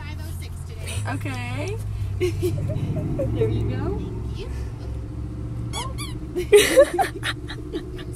506 today. Okay. there you go. Thank you. Oh.